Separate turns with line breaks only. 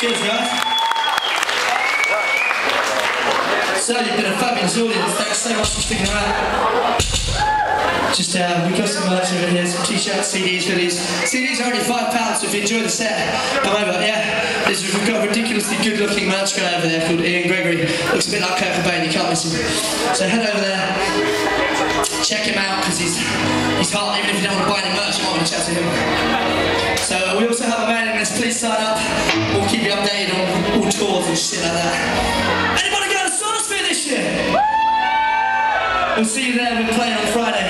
Cheers, guys. So, you've been a fabulous audience. Thanks so much for sticking around. Just, uh, we got some merch over here, some t-shirts, CDs, hoodies. CDs are only £5, so if you enjoy the set, come over, yeah. This, we've got a ridiculously good-looking merch guy over there called Ian Gregory. Looks a bit like Kurt Cobain, you can't miss him. So head over there, check him out, because he's, he's hot, even if you don't want to buy any merch, you might want to chat to him. So we also have a man please sign up. We'll keep you updated on all tours and shit like that. Anybody go to Sonisphere this year? We'll see you there, we're playing on Friday.